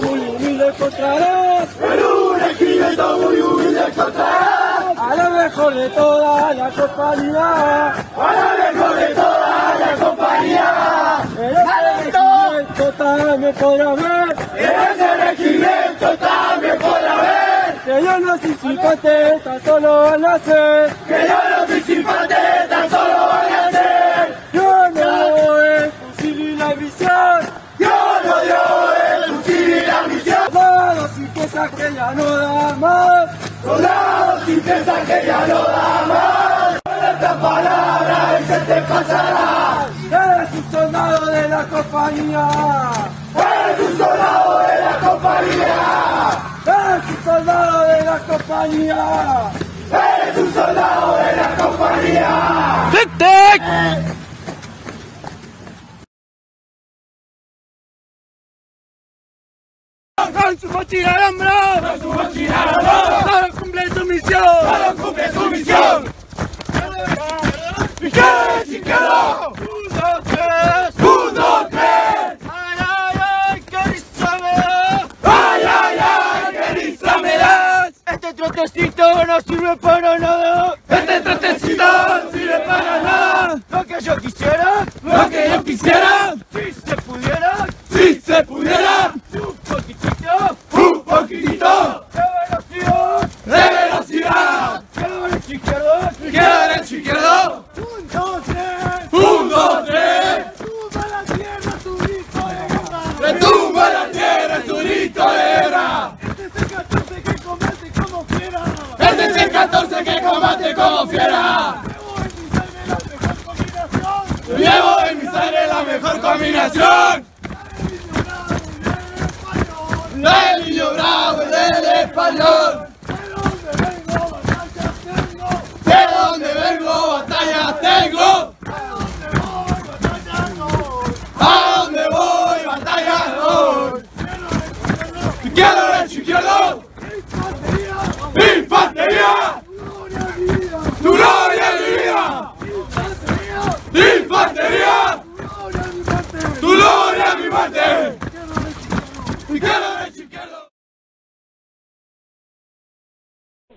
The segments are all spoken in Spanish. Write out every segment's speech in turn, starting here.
muy humilde encontrarás. En un regimiento muy humilde encontrarás. A la mejor de toda la compañía. A la mejor de toda la compañía. En ese regimiento también podrás ver. En ese regimiento también podrás ver. Que yo no soy simpate, tan solo van a ser. Que yo no soy Soldados sin piensa que ya no da más. Con esta palabra y se te pasará. Eres un soldado de la compañía. Eres un soldado de la compañía. Eres un soldado de la compañía. Eres un soldado de la compañía. ¡Tic, tic! ¡Con su mochila al hombro! Con su mochila al hombro. ¡Solo cumple su misión! ¡Solo cumple su misión! ¡Izquierda, izquierda! ¡Un, dos, tres! ¡Un, dos, tres! ¡Ay, ay, ay! ¡Qué risa me da! ¡Ay, ay, ay! ¡Qué risa me das! Este trotecito no sirve para nada. Este trotecito no sirve para nada. Lo que yo quisiera, Lo que yo quisiera, si se pudiera, si se pudiera, un poquitito un poquitito de velocidad. de velocidad. ¡Quedo derecho izquierdo! Izquierda, derecho, izquierdo. ¡Un, dos, tres! Un, dos, tres. ¡Suba la tierra tu grito de guerra! Retumba la tierra su grito de guerra. Este es el 14 que combate como fiera. Este es el 14 que combate como fiera. Llevo en mi sangre la mejor combinación. Llevo en mi sangre la mejor combinación. Del niño bravo y del español. ¿De dónde vengo? Batallas tengo. De donde vengo, batallas tengo. ¿A dónde voy? Batallas doy. Izquierdo, derecho, izquierdo. Infantería. Tu gloria es mi vida. Infantería. Tu gloria es mi muerte. Izquierdo, derecho, izquierdo.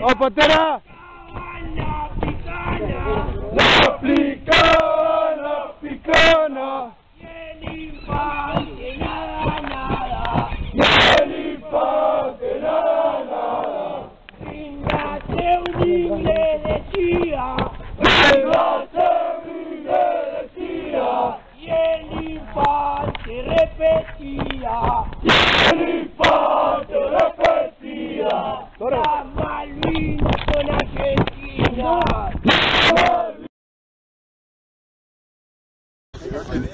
Oh Pantera! La picona, picona! Vieni fa che nada, nada! Vieni fa che nada, nada! Ringraziamo di energia!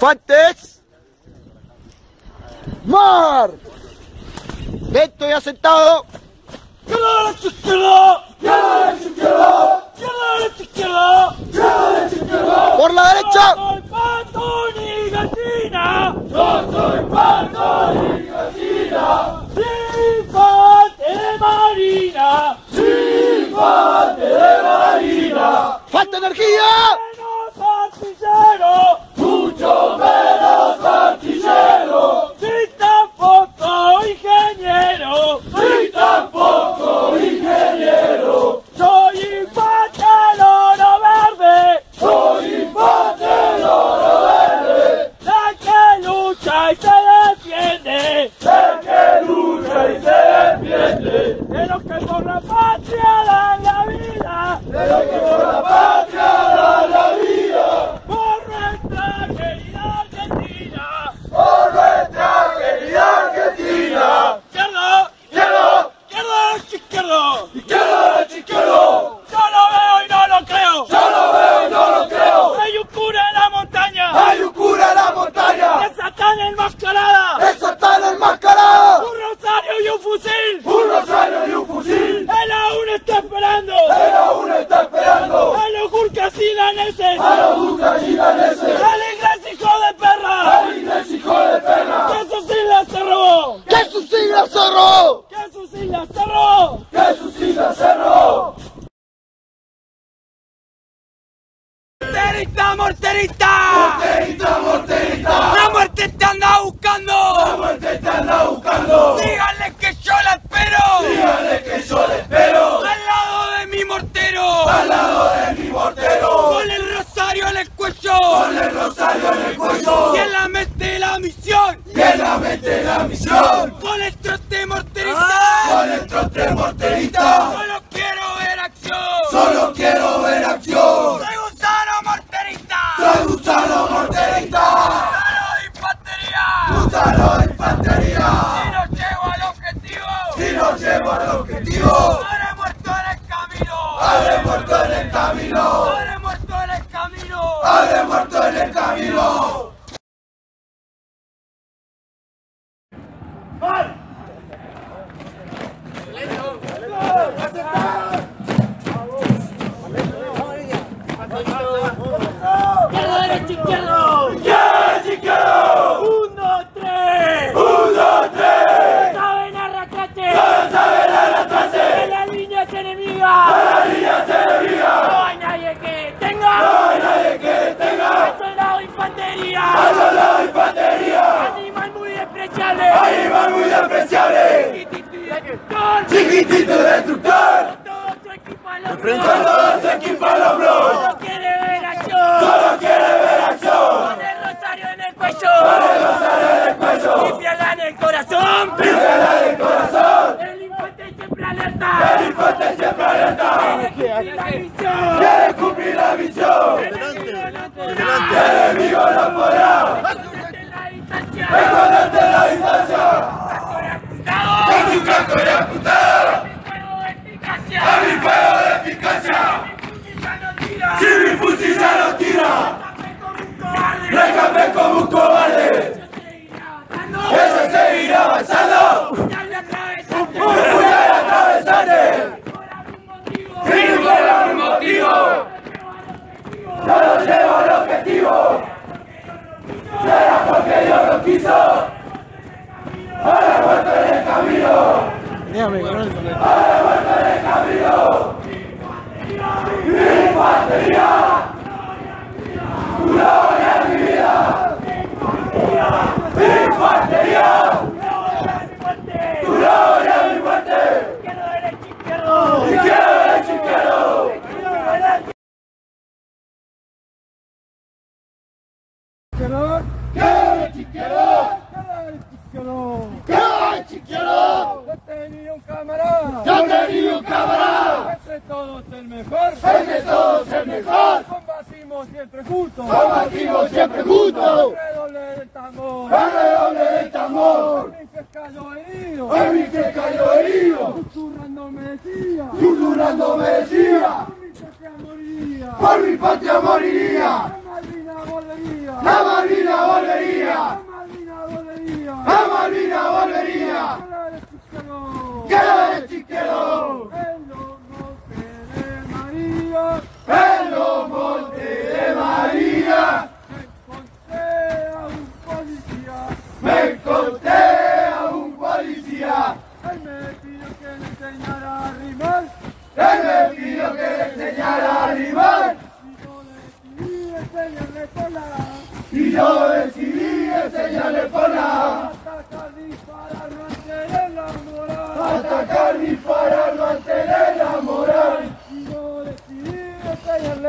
Infantes. Mar. Lento y asentado. Por la derecha. ¡Soy pato ni gallina! Yo soy pato y gallina, ¡Infante de marina! infante de marina. Falta energía. ¡Menos artillero! Mucho menos artillero, ¡Ni tampoco ingeniero! y tampoco ingeniero. ¡Soy infante del oro verde! Soy infante del oro verde, ¡La que lucha y se defiende! el que lucha y se defiende. ¡De los que por la patria dan la esperando. El aún está esperando. A los gurkas y daneses. A los ducas y daneses. Al inglés hijo de perra. Al inglés hijo de perra. Que sus islas se robó. ¡Que sus siglas cerró! Que sus islas se robó. Que sus islas cerró. Morterita, morterita. Morterita. La muerte te anda buscando. La muerte te anda buscando. Díganle que yo la espero. Dígale que yo le espero. Al lado de mi mortero. Al lado de mi mortero. Con el rosario en el cuello. Con el rosario en el cuello. Y en la mente la misión. Y en la mente la misión. Con el trote morterita. Con el trote morterita. Solo quiero ver acción. Solo quiero ver acción. Soy gusano morterista. Soy gusano morterita. Gusano de infantería. Gusano de infantería. Si no llego al objetivo. Si no llego al objetivo. Habré muerto en el camino. Habré muerto en el camino. Habré muerto en el camino. Habré muerto en el camino. Derecho, izquierdo. ¡Ya, chiquero! Un, dos, tres. ¡Un, dos, tres! Saben arrastrarse. ¡Saben arrastrarse! En la línea es enemiga. ¡La línea se desvía! No hay nadie que tenga. ¡No hay nadie que detenga! Al soldado infantería. ¡Al soldado infantería! Animal muy despreciable. ¡Animal muy despreciable! Chiquitito y destructor. ¡Chiquitito y destructor! ¡Con todo su equipo al hombro! Solo quiere ver acción. ¡Solo quiere ver acción! Con el rosario en el cuello. ¡Con el rosario en el cuello! Y fiel en el corazón. ¡Vígala del corazón! El infante siempre alerta. ¡El infante siempre alerta! Quiere cumplir la misión. El enemigo no podrá. En la distancia. ¡Con tu casco de eficacia. ¡A mi fuego de eficacia! ¡Si mi fusil ya no tira! ¡Déjame como un cobarde! Yo seguiré avanzando. ¡Eso seguirá avanzando! Ya le atravesaste. ¡Voy a atravesarte! Por algún motivo. ¡Y por algún motivo! ¡No lo llevo al objetivo! ¡Será porque Dios lo quiso! ¡Ahora muerto en el camino! ¡Ahora muerto en el camino! ¡Infantería! ¡Gloria a mi vida! ¡Infantería! ¡Gloria a mi muerte! Izquierdo, derecho, izquierdo. ¡Izquierdo, derecho, izquierdo! ¡Qué chiquero! ¡Qué chiquero! Yo tenía un camarada, ¡Yo tenía un camarada! entre todos el mejor, ¡Entre todos el mejor! combatimos siempre juntos, ¡Combatimos siempre juntos! redoble del tambor, ¡El redoble del tambor! mi que cayó herido, ¡A mí que cayó herido! susurrando me decía, ¡Susurrando me que ¡Por mi patria moriría! la Malvina volvería, ¡La Malvina volvería! la Malvina volvería, ¡La Malvina volvería! la de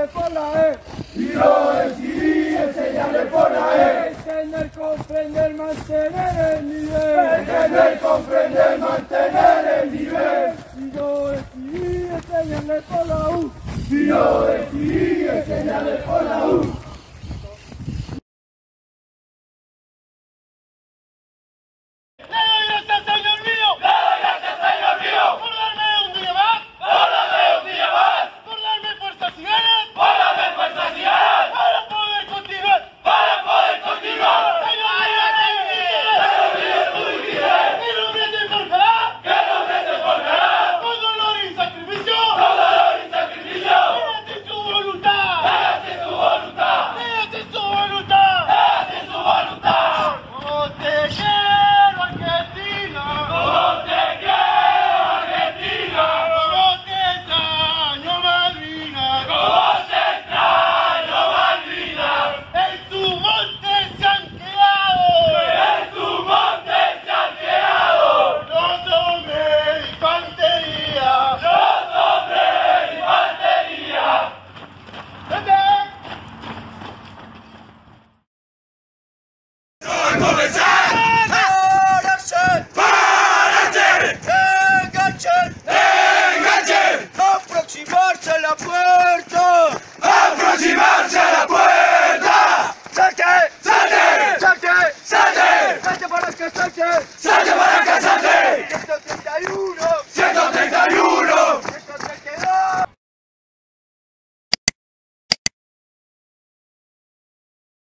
Eh. segnale por la E. Tiro el CD, por la E. Entender, comprender, mantener el nivel. Entender, comprender, mantener el nivel. Tiro el CD, el por la U. Tiro el CD, el señale por la U.